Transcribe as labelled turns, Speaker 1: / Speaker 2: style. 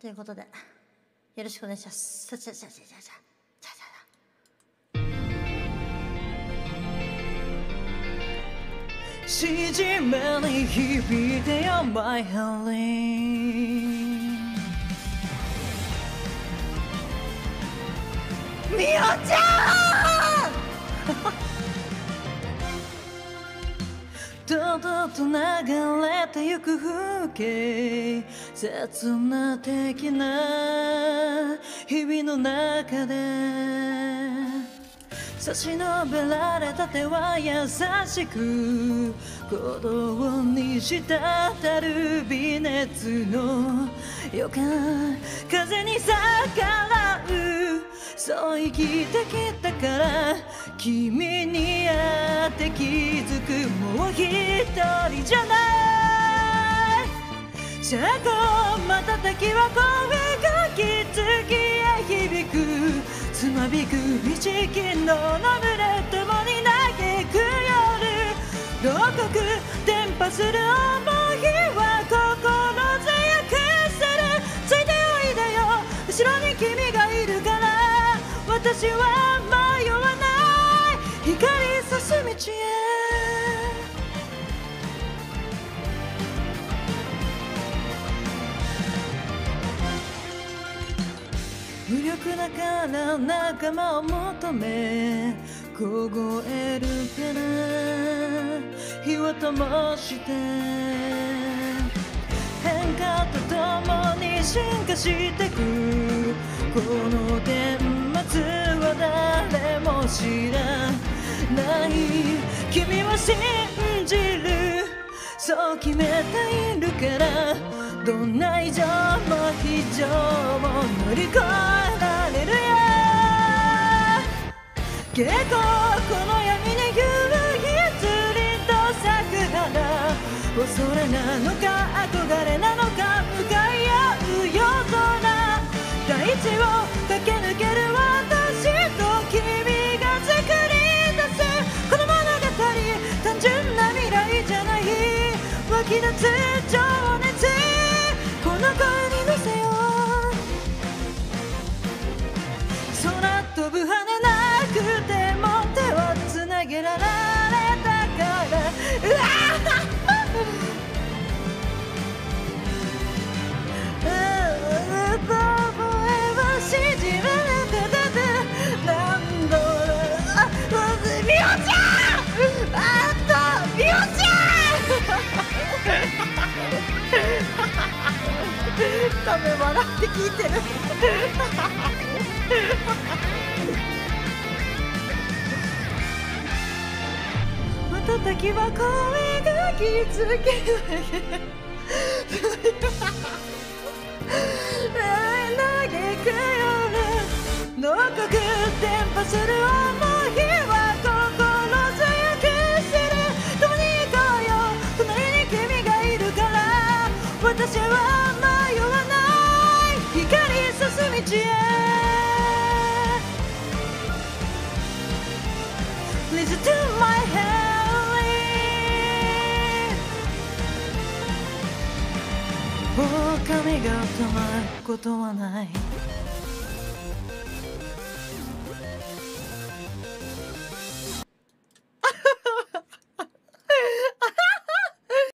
Speaker 1: ということでよろしくお願いします。さあさあさあさあさあささしじめに響いてよ My healing みおちゃん！とどと流れてゆく風景切な的な日々の中で差し伸べられた手は優しく鼓動に滴る微熱の予感風に逆らうそう生きてきたから君に会って気づくもう一人じゃない車高瞬きは声がきつきへ響くつまびく一金のナムレ共に嘆く夜牢獄伝播する想いは心強くするついておいでよ後ろに君がいるから私は迷わない光さす道へ力だから仲間を求め凍えるから火を灯して変化とともに進化してくこの顛末は誰も知らない。君は信じるそう決めているからどんな異常も非常も乗り越えられるよ結構この闇に唯一凛と咲く花。恐れなのか憧れ分笑って聞いてる。瞬きは声が気づけない。嘆く夜牢獄伝播する想いは心強くする共に行こう。よ隣に君がいるから私は道へ Listen to my healing 狼が止まることはない